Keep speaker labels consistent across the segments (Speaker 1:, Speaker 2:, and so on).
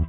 Speaker 1: Thank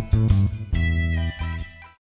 Speaker 1: Thank you.